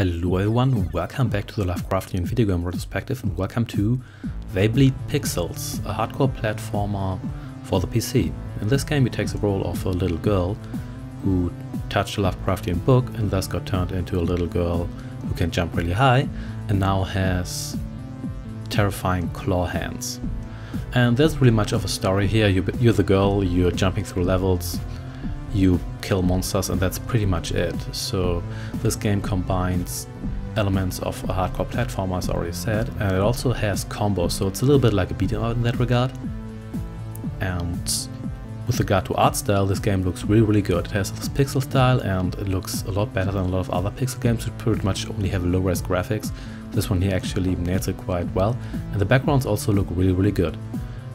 Hello everyone, welcome back to the Lovecraftian video game retrospective and welcome to They Bleed Pixels, a hardcore platformer for the PC. In this game you take the role of a little girl who touched a Lovecraftian book and thus got turned into a little girl who can jump really high and now has terrifying claw hands. And there's really much of a story here, you're the girl, you're jumping through levels, you kill monsters and that's pretty much it. So this game combines elements of a hardcore platformer as I already said and it also has combos so it's a little bit like a beat'em up in that regard. And with regard to art style this game looks really really good. It has this pixel style and it looks a lot better than a lot of other pixel games which pretty much only have low res graphics. This one here actually nails it quite well and the backgrounds also look really really good.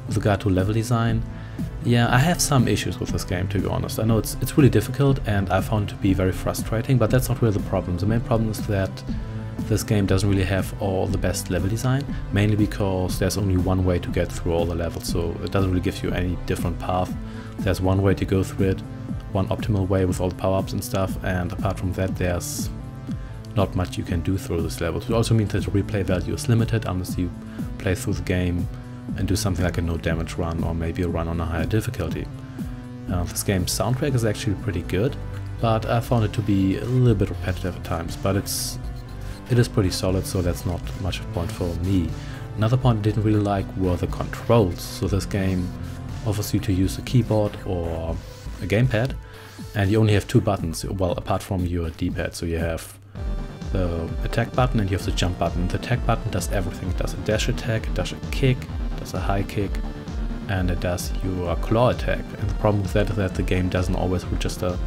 With regard to level design yeah, I have some issues with this game to be honest. I know it's it's really difficult and I found it to be very frustrating, but that's not really the problem. The main problem is that this game doesn't really have all the best level design, mainly because there's only one way to get through all the levels, so it doesn't really give you any different path. There's one way to go through it, one optimal way with all the power-ups and stuff, and apart from that there's not much you can do through this level. It also means that the replay value is limited unless you play through the game and do something like a no damage run or maybe a run on a higher difficulty. Uh, this game's soundtrack is actually pretty good, but I found it to be a little bit repetitive at times, but it's it is pretty solid, so that's not much of a point for me. Another point I didn't really like were the controls. So this game offers you to use a keyboard or a gamepad, and you only have two buttons, well, apart from your D-pad. So you have the attack button and you have the jump button. The attack button does everything. It does a dash attack, it does a kick, does a high kick, and it does your claw attack. And the problem with that is that the game doesn't always register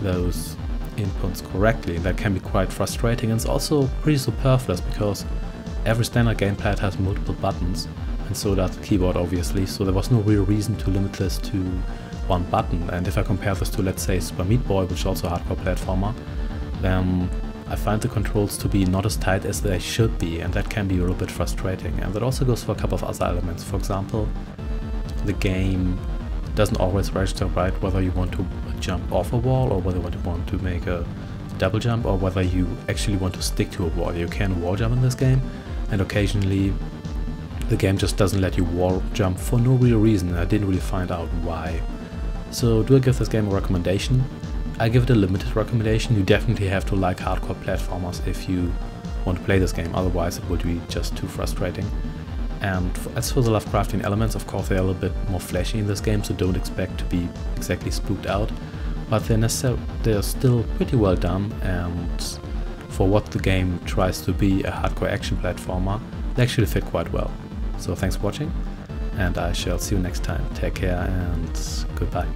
those inputs correctly. That can be quite frustrating and it's also pretty superfluous because every standard gamepad has multiple buttons and so does the keyboard obviously, so there was no real reason to limit this to one button. And if I compare this to let's say Super Meat Boy, which is also a hardcore platformer, then I find the controls to be not as tight as they should be and that can be a little bit frustrating and that also goes for a couple of other elements. For example, the game doesn't always register right whether you want to jump off a wall or whether you want to make a double jump or whether you actually want to stick to a wall. You can wall jump in this game and occasionally the game just doesn't let you wall jump for no real reason I didn't really find out why. So do I give this game a recommendation? I give it a limited recommendation. You definitely have to like hardcore platformers if you want to play this game, otherwise it would be just too frustrating. And as for the Lovecraftian elements, of course they are a little bit more flashy in this game, so don't expect to be exactly spooked out. But they're, they're still pretty well done, and for what the game tries to be, a hardcore action platformer, they actually fit quite well. So thanks for watching, and I shall see you next time. Take care and goodbye.